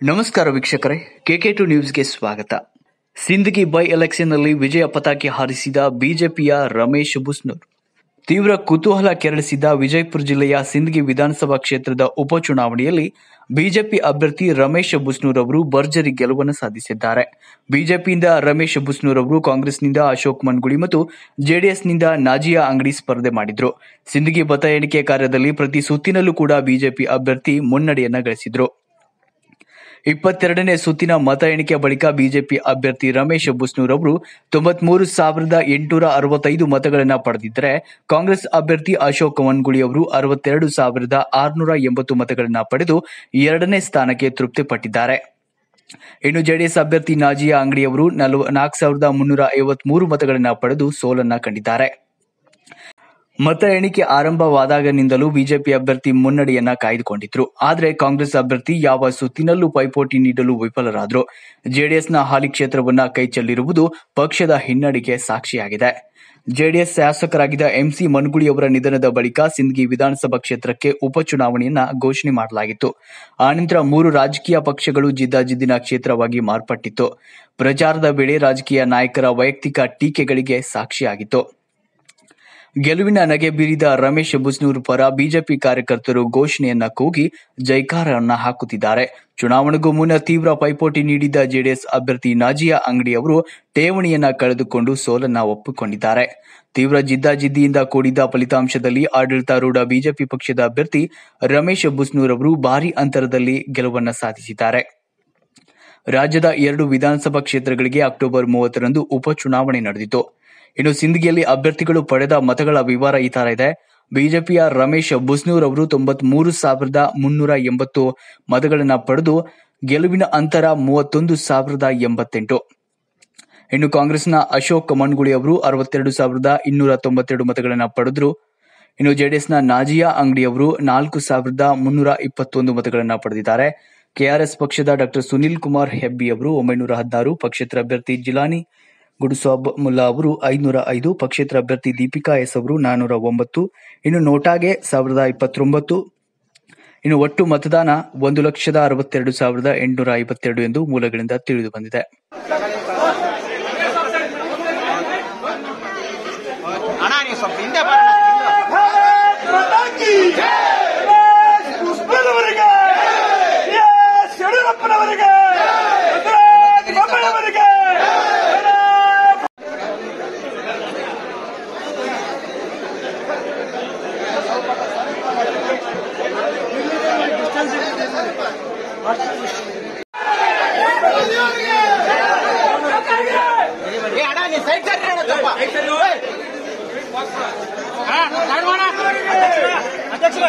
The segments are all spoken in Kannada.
ನಮಸ್ಕಾರ ವೀಕ್ಷಕರೇ ಕೆಕೆ ಟು ನ್ಯೂಸ್ಗೆ ಸ್ವಾಗತ. ಸಿಂದಗಿ ಬೈ ಎಲೆಕ್ಷನ್ನಲ್ಲಿ ವಿಜಯ ಪತಾಕೆ ಹಾರಿಸಿದ ಬಿಜೆಪಿಯ ರಮೇಶ್ ಬುಸ್ನೂರ್. ತೀವ್ರ ಕುತೂಹಲ ಕೆರಳಿಸಿದ ವಿಜಯಪುರ ಜಿಲ್ಲೆಯ ಸಿಂದಗಿ ವಿಧಾನಸಭಾ ಕ್ಷೇತ್ರದ ಉಪಚುನಾವಣೆಯಲ್ಲಿ ಬಿಜೆಪಿ ಅಭ್ಯರ್ಥಿ ರಮೇಶ್ ಬುಸ್ನೂರ್ ಅವರು ಭರ್ಜರಿ ಗೆಲುವನ್ನು ಸಾಧಿಸಿದ್ದಾರೆ. ಬಿಜೆಪಿಯಿಂದ ರಮೇಶ್ ಬುಸ್ನೂರ್ ಅವರು ಕಾಂಗ್ರೆಸ್ನಿಂದ ಅಶೋಕ್ ಮನ್ಗುಳಿ ಮತ್ತು ಜೆಡಿಎಸ್ನಿಂದ ನಾಜಿಯಾ ಅಂಗಡಿ ಸ್ಪರ್ಧೆ ಮಾಡಿದ್ರು. ಸಿಂದಗಿ ಮತ ಎಣಿಕೆ ಕಾರ್ಯದಲ್ಲಿ ಪ್ರತಿ ಸುತ್ತಿನಲ್ಲೂ ಕೂಡ ಬಿಜೆಪಿ ಅಭ್ಯರ್ಥಿ ಮುನ್ನಡೆಯನ್ನ ಗಳಿಸಿದ್ರು. ಇಪ್ಪತ್ತೆರಡನೇ ಸುತ್ತಿನ ಮತ ಎಣಿಕೆ ಬಳಿಕ ಬಿಜೆಪಿ ಅಭ್ಯರ್ಥಿ ರಮೇಶ್ ಬುಸ್ನೂರ್ ಅವರು ತೊಂಬತ್ಮೂರು ಸಾವಿರದ ಎಂಟುನೂರ ಅರವತ್ತೈದು ಮತಗಳನ್ನು ಪಡೆದಿದ್ದರೆ ಕಾಂಗ್ರೆಸ್ ಅಭ್ಯರ್ಥಿ ಅಶೋಕ್ ವನ್ಗುಳಿ ಅವರು ಅರವತ್ತೆರಡು ಸಾವಿರದ ಆರುನೂರ ಎಂಬತ್ತು ಮತಗಳನ್ನು ಪಡೆದು ಎರಡನೇ ಸ್ಥಾನಕ್ಕೆ ತೃಪ್ತಿಪಟ್ಟಿದ್ದಾರೆ. ಇನ್ನು ಜೆಡಿಎಸ್ ಅಭ್ಯರ್ಥಿ ನಾಜಿಯಾ ಅಂಗಡಿಯವರು ನಲವ ನಾಲ್ಕು ಸಾವಿರದ ಮುನ್ನೂರ ಐವತ್ಮೂರು ಮತಗಳನ್ನು ಪಡೆದು ಸೋಲನ್ನ ಕಂಡಿದ್ದಾರೆ. ಮತ ಎಣಿಕೆ ಆರಂಭವಾದಾಗನಿಂದಲೂ ಬಿಜೆಪಿ ಅಭ್ಯರ್ಥಿ ಮುನ್ನಡೆಯನ್ನ ಕಾಯ್ದುಕೊಂಡಿದ್ರು. ಆದರೆ ಕಾಂಗ್ರೆಸ್ ಅಭ್ಯರ್ಥಿ ಯಾವ ಸುತ್ತಿನಲ್ಲೂ ಪೈಪೋಟಿ ನೀಡಲು ವಿಫಲರಾದರು. ಜೆಡಿಎಸ್ನ ಹಾಲಿ ಕ್ಷೇತ್ರವನ್ನ ಕೈಚೆಲ್ಲಿರುವುದು ಪಕ್ಷದ ಹಿನ್ನಡೆಗೆ ಸಾಕ್ಷಿಯಾಗಿದೆ. ಜೆಡಿಎಸ್ ಶಾಸಕರಾಗಿದ್ದ ಎಂಸಿ ಮನ್ಗುಳಿ ಅವರ ನಿಧನದ ಬಳಿಕ ಸಿಂದಗಿ ವಿಧಾನಸಭಾ ಕ್ಷೇತ್ರಕ್ಕೆ ಉಪಚುನಾವಣೆಯನ್ನ ಘೋಷಣೆ ಮಾಡಲಾಗಿತ್ತು. ಆನಂತರ ಮೂರು ರಾಜಕೀಯ ಪಕ್ಷಗಳು ಜಿದ್ದಾಜಿದ್ದಿನ ಕ್ಷೇತ್ರವಾಗಿ ಮಾರ್ಪಟ್ಟಿತ್ತು. ಪ್ರಚಾರದ ವೇಳೆ ರಾಜಕೀಯ ನಾಯಕರ ವೈಯಕ್ತಿಕ ಟೀಕೆಗಳಿಗೆ ಸಾಕ್ಷಿಯಾಗಿತ್ತು. ಗೆಲುವಿನ ನಗೆ ಬೀರಿದ ರಮೇಶ್ ಬುಸ್ನೂರ್ ಪರ ಬಿಜೆಪಿ ಕಾರ್ಯಕರ್ತರು ಘೋಷಣೆಯನ್ನ ಕೂಗಿ ಜೈಕಾರವನ್ನ ಹಾಕುತ್ತಿದ್ದಾರೆ. ಚುನಾವಣೆಗೂ ಮುನ್ನ ತೀವ್ರ ಪೈಪೋಟಿ ನೀಡಿದ್ದ ಜೆಡಿಎಸ್ ಅಭ್ಯರ್ಥಿ ನಾಜಿಯಾ ಅಂಗಡಿ ಅವರು ಠೇವಣಿಯನ್ನ ಕಳೆದುಕೊಂಡು ಸೋಲನ್ನ ಒಪ್ಪಿಕೊಂಡಿದ್ದಾರೆ. ತೀವ್ರ ಜಿದ್ದಾಜಿದ್ದಿಯಿಂದ ಕೂಡಿದ ಫಲಿತಾಂಶದಲ್ಲಿ ಆಡಳಿತಾರೂಢ ಬಿಜೆಪಿ ಪಕ್ಷದ ಅಭ್ಯರ್ಥಿ ರಮೇಶ್ ಬುಸ್ನೂರ್ ಅವರು ಭಾರಿ ಅಂತರದಲ್ಲಿ ಗೆಲುವನ್ನ ಸಾಧಿಸಿದ್ದಾರೆ. ರಾಜ್ಯದ ಎರಡು ವಿಧಾನಸಭಾ ಕ್ಷೇತ್ರಗಳಿಗೆ ಅಕ್ಟೋಬರ್ ಮೂವತ್ತರಂದು ಉಪಚುನಾವಣೆ ನಡೆದಿತ್ತು. ಇನ್ನು ಸಿಂದಗಿಯಲ್ಲಿ ಅಭ್ಯರ್ಥಿಗಳು ಪಡೆದ ಮತಗಳ ವಿವರ ಈ ತರ ಇದೆ. ಬಿಜೆಪಿಯ ರಮೇಶ್ ಬುಸ್ನೂರ್ ಅವರು ತೊಂಬತ್ಮೂರು ಸಾವಿರದ ಮುನ್ನೂರ ಎಂಬತ್ತು ಮತಗಳನ್ನು ಪಡೆದು ಗೆಲುವಿನ ಅಂತರ ಮೂವತ್ತೊಂದು ಸಾವಿರದ ಎಂಬತ್ತೆಂಟು. ಇನ್ನು ಕಾಂಗ್ರೆಸ್ನ ಅಶೋಕ್ ಮನ್ಗುಳಿ ಅವರು ಅರವತ್ತೆರಡು ಸಾವಿರದ ಇನ್ನೂರ ತೊಂಬತ್ತೆರಡು ಮತಗಳನ್ನು ಪಡೆದ್ರು. ಇನ್ನು ಜೆಡಿಎಸ್ನ ನಾಜಿಯಾ ಅಂಗಡಿ ಅವರು ನಾಲ್ಕು ಸಾವಿರದ ಮುನ್ನೂರ ಇಪ್ಪತ್ತೊಂದು ಮತಗಳನ್ನು ಪಡೆದಿದ್ದಾರೆ. ಕೆಆರ್ಎಸ್ ಪಕ್ಷದ ಡಾಕ್ಟರ್ ಸುನಿಲ್ ಕುಮಾರ್ ಹೆಬ್ಬಿ ಅವರು ಒಂಬೈನೂರ ಹದಿನಾರು ಪಕ್ಷೇತರ ಅಭ್ಯರ್ಥಿ ಜಿಲಾನಿ ಗುಡುಸಾಬ್ ಮುಲ್ಲಾ ಅವರು ಐನೂರ ಐದು, ಪಕ್ಷೇತರ ಅಭ್ಯರ್ಥಿ ದೀಪಿಕಾ ಎಸ್ ಅವರು ನಾನೂರ ಒಂಬತ್ತು, ಇನ್ನು ನೋಟಾಗೆ ಸಾವಿರದ ಇಪ್ಪತ್ತೊಂಬತ್ತು, ಇನ್ನು ಒಟ್ಟು ಮತದಾನ ಒಂದು ಲಕ್ಷದ ಅರವತ್ತೆರಡು ಸಾವಿರದ ಎಂಟುನೂರ ಐವತ್ತೆರಡು ಎಂದು ಮೂಲಗಳಿಂದ ತಿಳಿದು ಬಂದಿದೆ.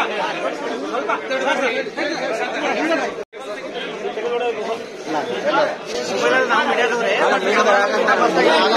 ಅಧ್ಯಕ್ಷರ बोलो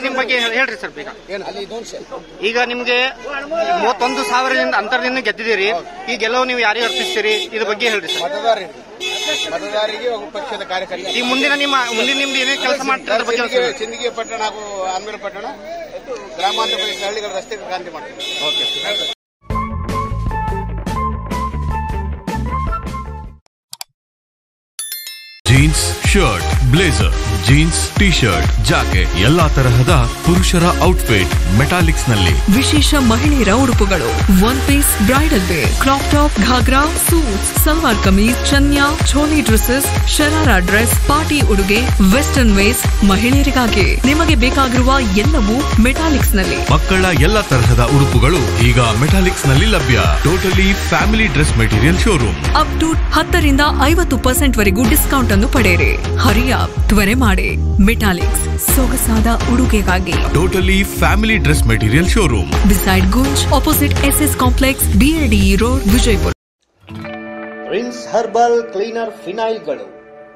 ಸರ್ ನಿಮ್ ಬಗ್ಗೆ ಹೇಳ್- ಹೇಳ್ರಿ ಸರ್ ಬೇಗ. ಈಗ ನಿಮ್ಗೆ ಮೂವತ್ತೊಂದು ಸಾವಿರದಿಂದ ಅಂತರದಿಂದ ಗೆದ್ದಿದ್ದೀರಿ. ಈ ಗೆಲುವು ನೀವು ಯಾರಿಗೆ ಅರ್ಪಿಸ್ತೀರಿ? ಇದ್ರ ಬಗ್ಗೆ ಹೇಳ್ರಿ ಸರ್. ಮತದಾರರಿಗೆ. ಪಕ್ಷದ ಕಾರ್ಯಕರ್ತ ಈ ಮುಂದಿನ ನಿಮ್ಮ ಮುಂದಿನ ನಿಮ್ದು ಏನೇ ಕೆಲಸ ಮಾಡ್ತಾರೆ ಸಿಂದಗಿ ಪಟ್ಟಣ ಹಾಗೂ ಅನ್ಮೇಲ್ ಪಟ್ಟಣ ಗ್ರಾಮಾಂತರ ಪ್ರದೇಶ ಹಳ್ಳಿಗಳ ರಸ್ತೆ ಕ್ರಾಂತಿ ಮಾಡ್ತೀವಿ. Jeans shirt blazer jeans T shirt jacket ಎಲ್ಲಾ ತರಹದ ಪುರುಷರ ಔಟ್ಫಿಟ್ ಮೆಟಾಲಿಕ್ಸ್ನಲ್ಲಿ ವಿಶೇಷ ಮಹಿಳೆಯರ ಉಡುಪುಗಳು one piece bridal wear. Crop top ghagra suit salwar kameez chaniya choli dresses sharara dress party ಉಡುಗೆ ವೆಸ್ಟರ್ನ್ ವೇಸ್ ಮಹಿಳೆಯರಿಗಾಗಿ ನಿಮಗೆ ಬೇಕಾಗಿರುವ ಎಲ್ಲವೂ ಮೆಟಾಲಿಕ್ಸ್ನಲ್ಲಿ ಮಕ್ಕಳ ಎಲ್ಲ ತರಹದ ಉಡುಪುಗಳು ಈಗ ಮೆಟಾಲಿಕ್ಸ್ನಲ್ಲಿ ಲಭ್ಯ. Totally family dress material showroom up to ಹತ್ತರಿಂದ ಐವತ್ತು ಪರ್ಸೆಂಟ್ ವರೆಗೂ ಡಿಸ್ಕೌಂಟ್ ಅನ್ನು ಪಡೆಯಿರಿ. ಹರಿಯ ತ್ವರೆ ಮಾಡಿ. ಮೆಟಾಲಿಕ್ಸ್ ಸೊಗಸಾದ ಉಡುಗೆಗಾಗಿ. Totally family dress material showroom beside Gunj opposite S S complex BLDE road Vijayapura prince herbal cleaner ಫಿನೈಲ್ಗಳು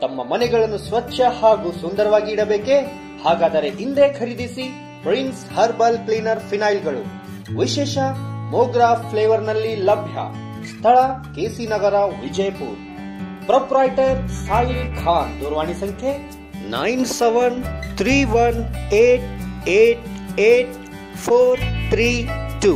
ತಮ್ಮ ಮನೆಗಳನ್ನು ಸ್ವಚ್ಛ ಹಾಗೂ ಸುಂದರವಾಗಿ ಇಡಬೇಕೆ? ಹಾಗಾದರೆ ಹಿಂದೆ ಖರೀದಿಸಿ ಪ್ರಿನ್ಸ್ ಹರ್ಬಲ್ ಕ್ಲೀನರ್ ಫಿನೈಲ್ಗಳು ವಿಶೇಷ ಮೋಗ್ರಾ ಫ್ಲೇವರ್ನಲ್ಲಿ ಲಭ್ಯ. ಸ್ಥಳ K C Nagar Vijaypur. Proprietor Sahil Khan दूरवाणी संख्या nine seven three one eight eight eight four three two